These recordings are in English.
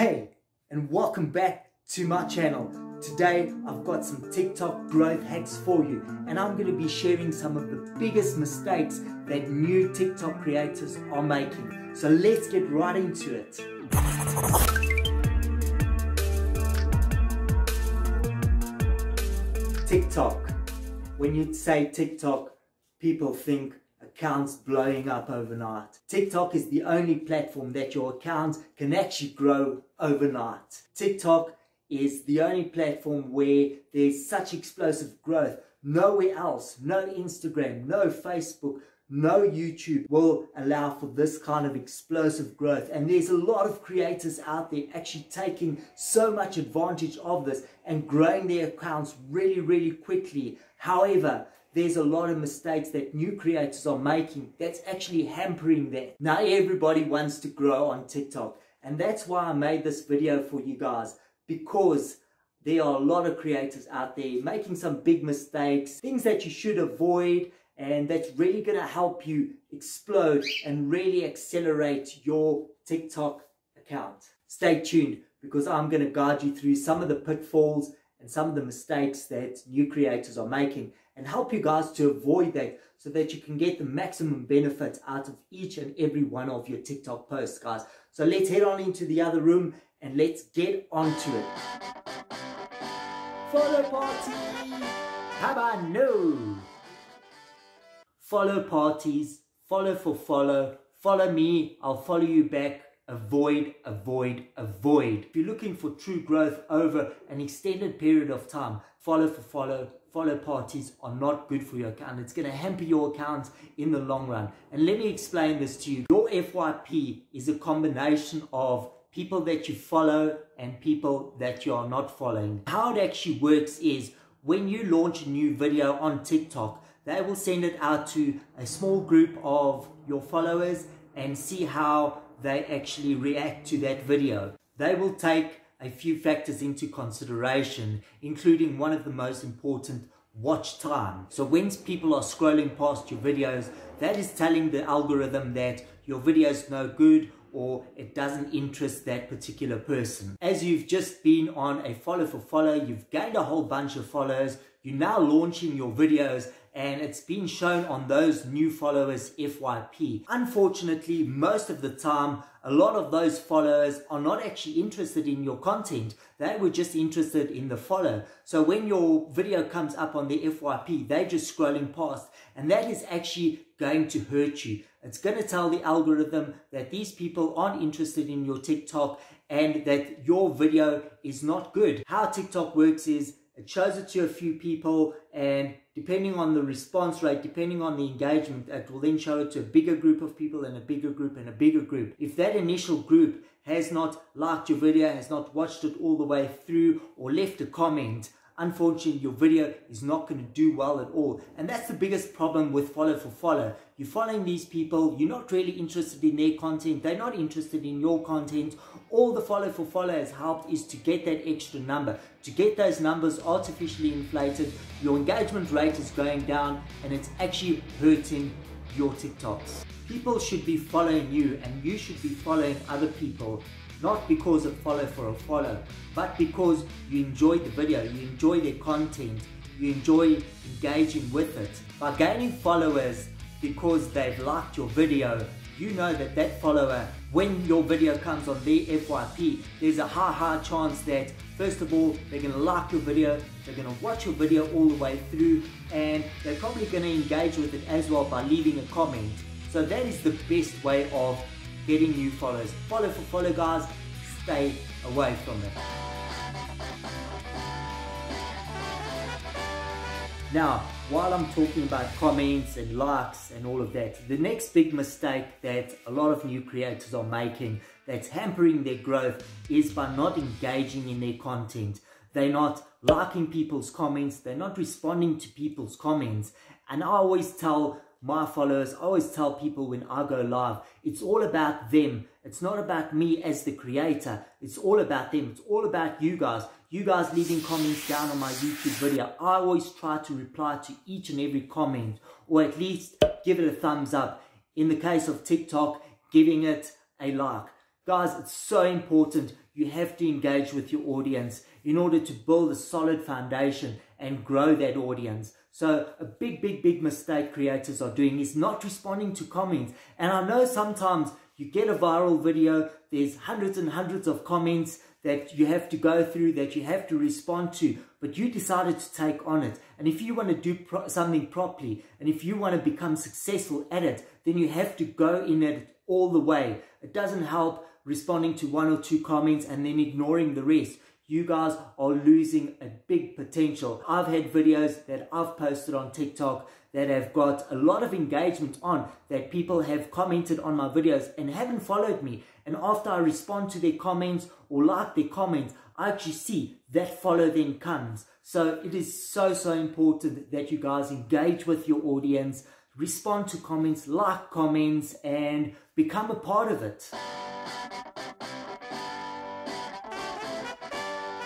Hey, and welcome back to my channel. Today, I've got some TikTok growth hacks for you, and I'm going to be sharing some of the biggest mistakes that new TikTok creators are making. So let's get right into it. TikTok. When you say TikTok, people think accounts blowing up overnight. TikTok is the only platform that your account can actually grow overnight. TikTok is the only platform where there's such explosive growth. Nowhere else, no Instagram, no Facebook, no YouTube will allow for this kind of explosive growth. And there's a lot of creators out there actually taking so much advantage of this and growing their accounts really, really quickly. However, there's a lot of mistakes that new creators are making that's actually hampering that. Now everybody wants to grow on TikTok and that's why I made this video for you guys because there are a lot of creators out there making some big mistakes, things that you should avoid and that's really going to help you explode and really accelerate your TikTok account. Stay tuned because I'm going to guide you through some of the pitfalls and some of the mistakes that new creators are making and help you guys to avoid that so that you can get the maximum benefit out of each and every one of your TikTok posts, guys. So let's head on into the other room and let's get onto it. Follow party! How about no? Follow parties, follow for follow, follow me, I'll follow you back avoid, avoid, avoid. If you're looking for true growth over an extended period of time, follow for follow, follow parties are not good for your account. It's going to hamper your account in the long run. And let me explain this to you. Your FYP is a combination of people that you follow and people that you are not following. How it actually works is when you launch a new video on TikTok, they will send it out to a small group of your followers and see how they actually react to that video. They will take a few factors into consideration, including one of the most important, watch time. So when people are scrolling past your videos, that is telling the algorithm that your video is no good or it doesn't interest that particular person. As you've just been on a follow for follow, you've gained a whole bunch of followers, you're now launching your videos and it's been shown on those new followers FYP. Unfortunately, most of the time, a lot of those followers are not actually interested in your content. They were just interested in the follow. So when your video comes up on the FYP, they're just scrolling past and that is actually going to hurt you. It's going to tell the algorithm that these people aren't interested in your TikTok and that your video is not good. How TikTok works is it shows it to a few people and depending on the response rate, depending on the engagement, it will then show it to a bigger group of people and a bigger group and a bigger group. If that initial group has not liked your video, has not watched it all the way through or left a comment, unfortunately your video is not going to do well at all. And that's the biggest problem with follow for follow. You're following these people you're not really interested in their content they're not interested in your content. All the follow for follow has helped is to get that extra number to get those numbers artificially inflated your engagement rate is going down and it's actually hurting your TikToks. People should be following you and you should be following other people not because of follow for a follow, but because you enjoy the video, you enjoy their content, you enjoy engaging with it. By gaining followers because they've liked your video, you know that that follower, when your video comes on their FYP, there's a high, high chance that first of all, they're gonna like your video, they're gonna watch your video all the way through, and they're probably gonna engage with it as well by leaving a comment. So that is the best way of getting new followers. Follow for follow guys, stay away from it. Now, while I'm talking about comments and likes and all of that, the next big mistake that a lot of new creators are making that's hampering their growth is by not engaging in their content. They're not liking people's comments, they're not responding to people's comments. And I always tell my followers, I always tell people when I go live, it's all about them. It's not about me as the creator. It's all about them. It's all about you guys. You guys leaving comments down on my YouTube video. I always try to reply to each and every comment or at least give it a thumbs up. In the case of TikTok, giving it a like. Guys, it's so important. You have to engage with your audience in order to build a solid foundation and grow that audience. So a big, big, big mistake creators are doing is not responding to comments. And I know sometimes you get a viral video, there's hundreds and hundreds of comments that you have to go through, that you have to respond to, but you decided to take on it. And if you want to do pro something properly, and if you want to become successful at it, then you have to go in it all the way. It doesn't help responding to one or two comments and then ignoring the rest you guys are losing a big potential. I've had videos that I've posted on TikTok that have got a lot of engagement on that people have commented on my videos and haven't followed me. And after I respond to their comments or like their comments, I actually see that follow then comes. So it is so, so important that you guys engage with your audience, respond to comments, like comments, and become a part of it.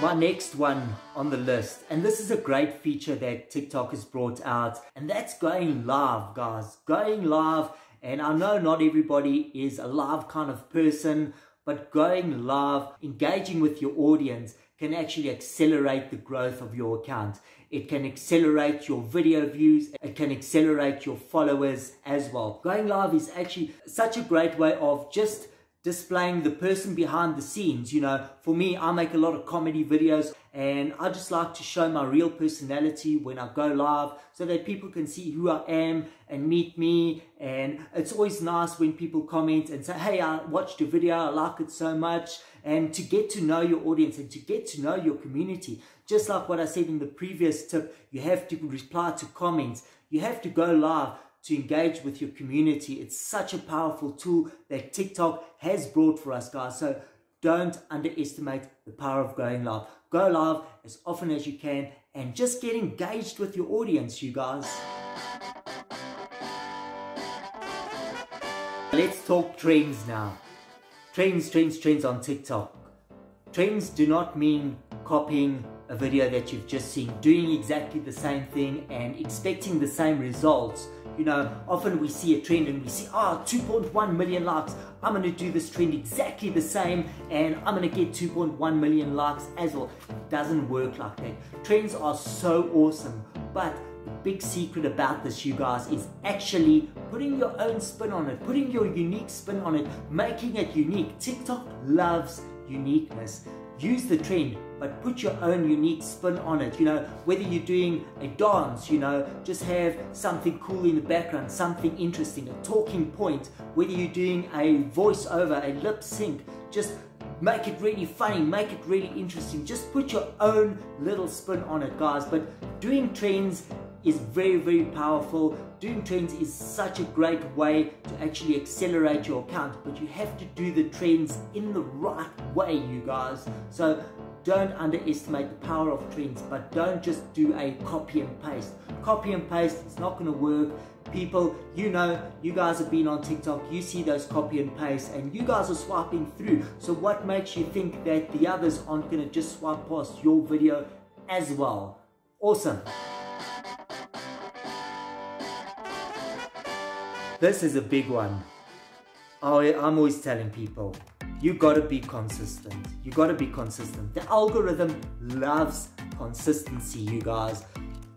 My next one on the list, and this is a great feature that TikTok has brought out, and that's going live, guys. Going live, and I know not everybody is a live kind of person, but going live, engaging with your audience can actually accelerate the growth of your account. It can accelerate your video views. It can accelerate your followers as well. Going live is actually such a great way of just displaying the person behind the scenes. You know, for me, I make a lot of comedy videos and I just like to show my real personality when I go live so that people can see who I am and meet me. And it's always nice when people comment and say, hey, I watched your video, I like it so much. And to get to know your audience and to get to know your community. Just like what I said in the previous tip, you have to reply to comments. You have to go live to engage with your community. It's such a powerful tool that TikTok has brought for us, guys. So don't underestimate the power of going live. Go live as often as you can and just get engaged with your audience, you guys. Let's talk trends now. Trends, trends, trends on TikTok. Trends do not mean copying a video that you've just seen, doing exactly the same thing and expecting the same results you know, often we see a trend and we see, ah, oh, 2.1 million likes. I'm going to do this trend exactly the same and I'm going to get 2.1 million likes as well. It doesn't work like that. Trends are so awesome, but the big secret about this, you guys, is actually putting your own spin on it, putting your unique spin on it, making it unique. TikTok loves uniqueness. Use the trend, but put your own unique spin on it. You know, whether you're doing a dance, you know, just have something cool in the background, something interesting, a talking point. Whether you're doing a voiceover, a lip sync, just make it really funny, make it really interesting. Just put your own little spin on it, guys. But doing trends is very, very powerful. Doing trends is such a great way to actually accelerate your account, but you have to do the trends in the right way, you guys. So don't underestimate the power of trends, but don't just do a copy and paste. Copy and paste, it's not going to work. People, you know, you guys have been on TikTok, you see those copy and paste, and you guys are swiping through. So, what makes you think that the others aren't going to just swipe past your video as well? Awesome. This is a big one. I'm always telling people you gotta be consistent. You gotta be consistent. The algorithm loves consistency, you guys.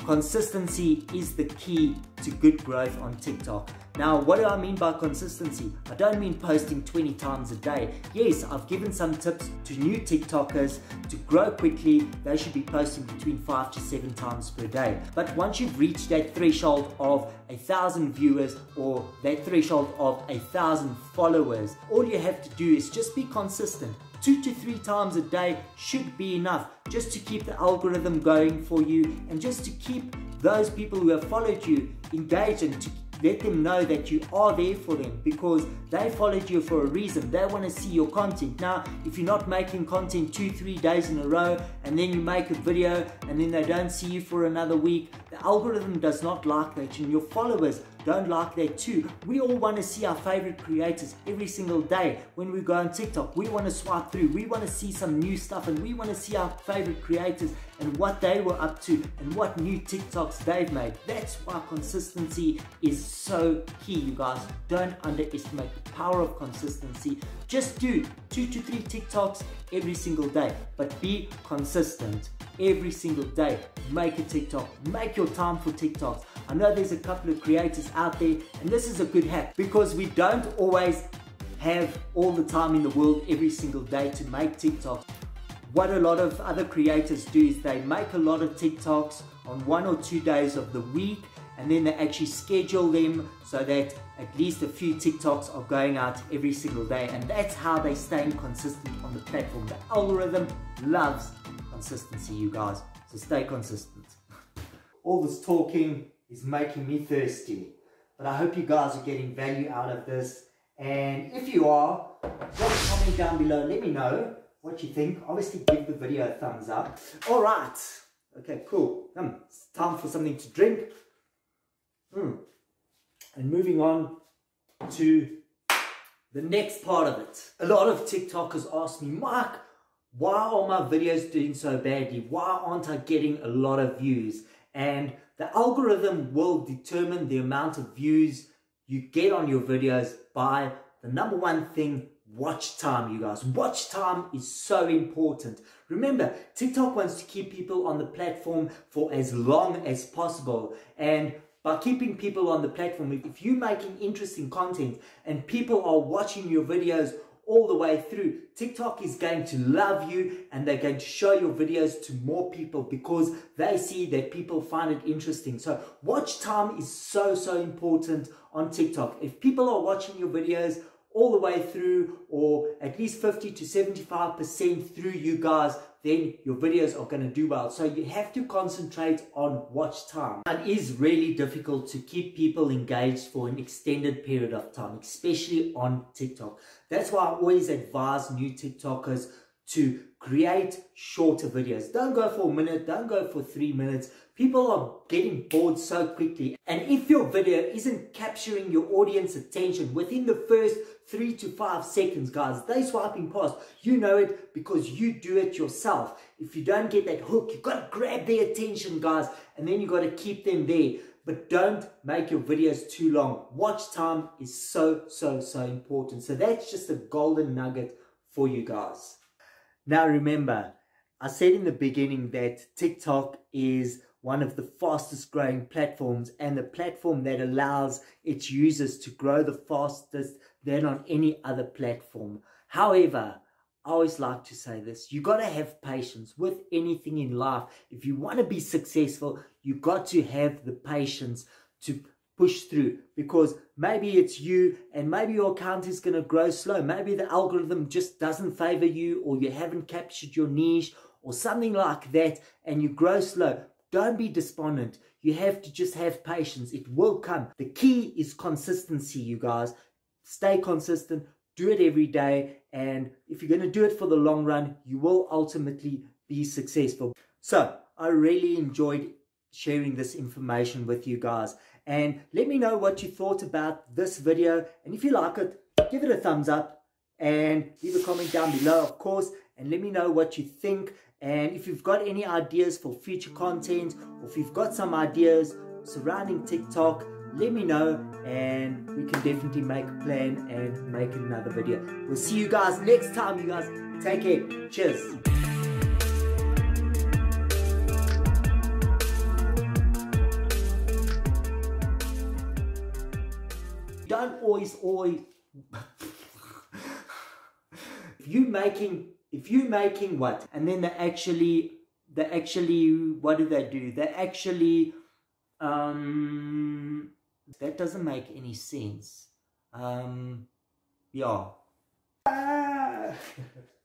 Consistency is the key to good growth on TikTok. Now, what do I mean by consistency? I don't mean posting 20 times a day. Yes, I've given some tips to new TikTokers to grow quickly. They should be posting between five to seven times per day. But once you've reached that threshold of a thousand viewers or that threshold of a thousand followers, all you have to do is just be consistent two to three times a day should be enough just to keep the algorithm going for you and just to keep those people who have followed you engaged and to let them know that you are there for them because they followed you for a reason. They want to see your content. Now, if you're not making content two, three days in a row and then you make a video and then they don't see you for another week, the algorithm does not like that and your followers don't like that too. We all want to see our favorite creators every single day when we go on TikTok. We want to swipe through. We want to see some new stuff and we want to see our favorite creators and what they were up to and what new TikToks they've made. That's why consistency is so key, you guys. Don't underestimate the power of consistency. Just do two to three TikToks every single day, but be consistent every single day. Make a TikTok, make your time for TikToks. I know there's a couple of creators out there, and this is a good hack because we don't always have all the time in the world every single day to make TikToks. What a lot of other creators do is they make a lot of TikToks on one or two days of the week and then they actually schedule them so that at least a few TikToks are going out every single day and that's how they stay consistent on the platform. The algorithm loves consistency, you guys, so stay consistent. All this talking is making me thirsty, but I hope you guys are getting value out of this and if you are, drop a comment down below, let me know what you think. Obviously give the video a thumbs up. Alright, okay cool, um, it's time for something to drink. Mm. And moving on to the next part of it. A lot of TikTokers ask me, Mark, why are my videos doing so badly? Why aren't I getting a lot of views? And the algorithm will determine the amount of views you get on your videos by the number one thing, watch time, you guys. Watch time is so important. Remember, TikTok wants to keep people on the platform for as long as possible. And by keeping people on the platform. If you're making interesting content and people are watching your videos all the way through, TikTok is going to love you and they're going to show your videos to more people because they see that people find it interesting. So watch time is so, so important on TikTok. If people are watching your videos all the way through or at least 50 to 75% through you guys, then your videos are going to do well. So you have to concentrate on watch time. It is really difficult to keep people engaged for an extended period of time, especially on TikTok. That's why I always advise new TikTokers to create shorter videos. Don't go for a minute, don't go for three minutes. People are getting bored so quickly. And if your video isn't capturing your audience attention within the first three to five seconds, guys, they swiping past. You know it because you do it yourself. If you don't get that hook, you've got to grab their attention, guys, and then you got to keep them there. But don't make your videos too long. Watch time is so, so, so important. So that's just a golden nugget for you guys. Now remember, I said in the beginning that TikTok is one of the fastest growing platforms and the platform that allows its users to grow the fastest than on any other platform. However, I always like to say this, you got to have patience with anything in life. If you want to be successful, you got to have the patience to push through because maybe it's you and maybe your account is going to grow slow. Maybe the algorithm just doesn't favor you or you haven't captured your niche or something like that and you grow slow. Don't be despondent. You have to just have patience. It will come. The key is consistency, you guys. Stay consistent. Do it every day. And if you're going to do it for the long run, you will ultimately be successful. So I really enjoyed sharing this information with you guys. And let me know what you thought about this video. And if you like it, give it a thumbs up and leave a comment down below, of course. And let me know what you think and if you've got any ideas for future content, or if you've got some ideas surrounding TikTok, let me know and we can definitely make a plan and make another video. We'll see you guys next time, you guys. Take care. Cheers. Don't always, always. you making if you're making what? And then they actually they actually what do they do? They actually um that doesn't make any sense. Um yeah. Ah.